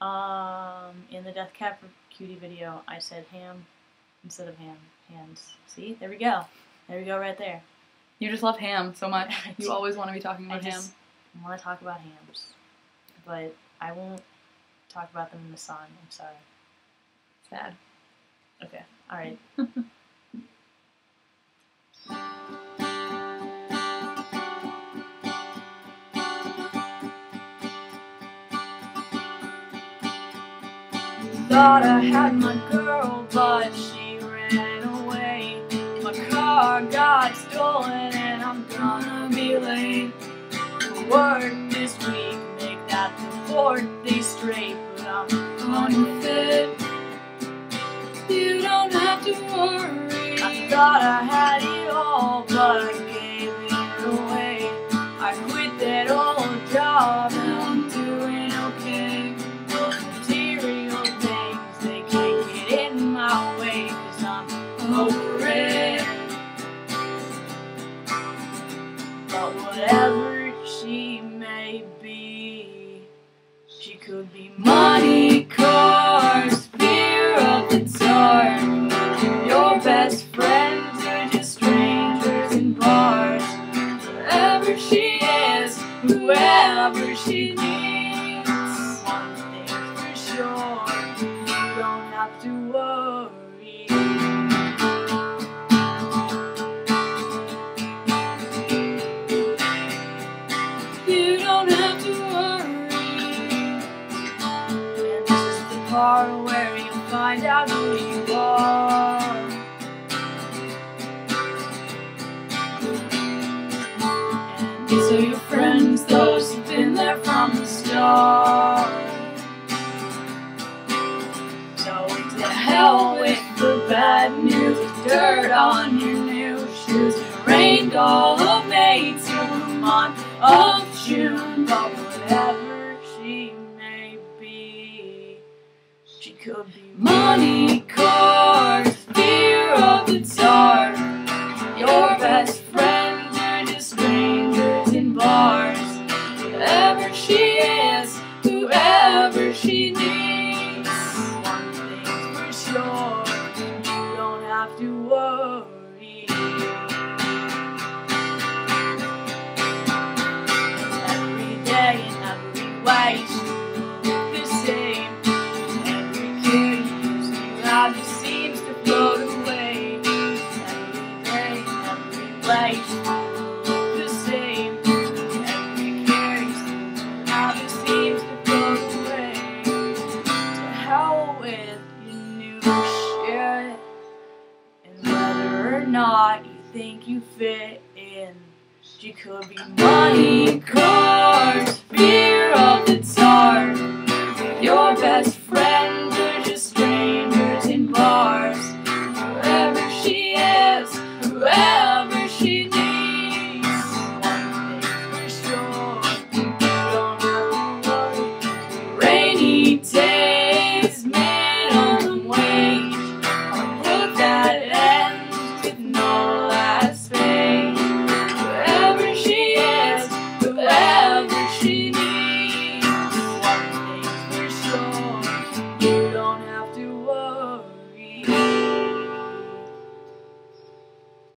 Um, in the Death Cab for Cutie video, I said ham instead of ham. Hands. See? There we go. There we go right there. You just love ham so much. You always want to be talking I about ham. just want to talk about hams. But I won't talk about them in the sun. I'm sorry. Sad. Okay. Alright. Thought I had my girl, but she ran away. My car got stolen, and I'm gonna be late work this week. Make that the fourth day straight, but I'm on fit. You don't have to worry. I thought I had it all, but I gave it away. I quit that old job, But whatever she may be, she could be money, cars, fear of the dark. Your best friends are just strangers in bars. Wherever she is, whoever she needs. Don't have to worry. And this is the part where you find out who you are. And these are your friends, those who've been there from the start. So to hell with the bad news, dirt on your new shoes. Rained all of May the month of June, but whatever she may be, she could be money, cars, fear of the dark. Your best friends are just strangers in bars. Whoever she not you think you fit in. She could be money, cars, fear of the dark.